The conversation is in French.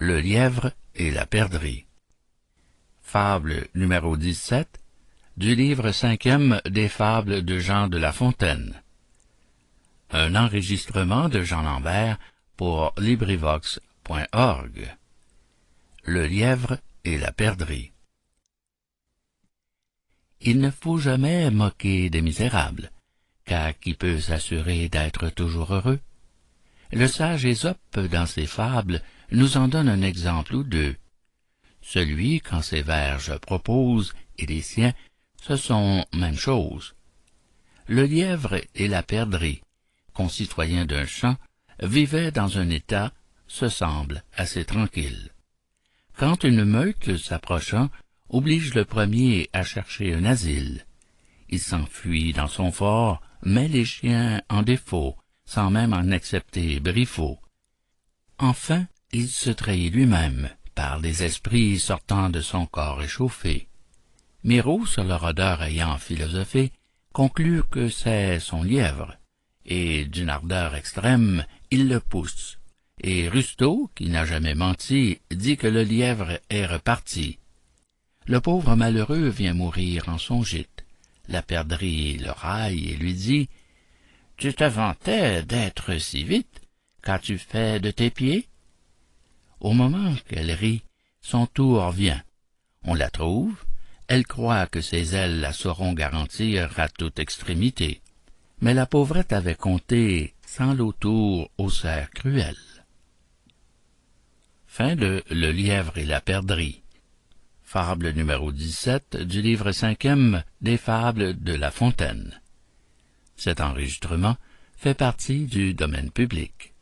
Le lièvre et la perdrix. Fable numéro 17 du livre cinquième des fables de Jean de La Fontaine. Un enregistrement de Jean Lambert pour LibriVox.org. Le lièvre et la perdrix. Il ne faut jamais moquer des misérables, car qui peut s'assurer d'être toujours heureux? Le sage Ésope, dans ses fables, nous en donne un exemple ou deux. Celui quand ses vers je propose et les siens, ce sont même chose. Le lièvre et la perdrix, concitoyens d'un champ, vivaient dans un état, se semble, assez tranquille. Quand une meute s'approchant, oblige le premier à chercher un asile. Il s'enfuit dans son fort, met les chiens en défaut, sans même en accepter Briffaut. Enfin, il se trahit lui-même, par des esprits sortant de son corps échauffé. Miro, sur leur odeur ayant philosophé, conclut que c'est son lièvre, et d'une ardeur extrême, il le pousse. Et Rustaud, qui n'a jamais menti, dit que le lièvre est reparti. Le pauvre malheureux vient mourir en son gîte. La perdrix le raille et lui dit « Tu te vantais d'être si vite, qu'as-tu fait de tes pieds ?» Au moment qu'elle rit, son tour vient. On la trouve, elle croit que ses ailes la sauront garantir à toute extrémité. Mais la pauvrette avait compté sans l'autour au cerf cruel. Fin de Le lièvre et la perdrix Fable numéro 17 du livre cinquième des Fables de La Fontaine. Cet enregistrement fait partie du domaine public.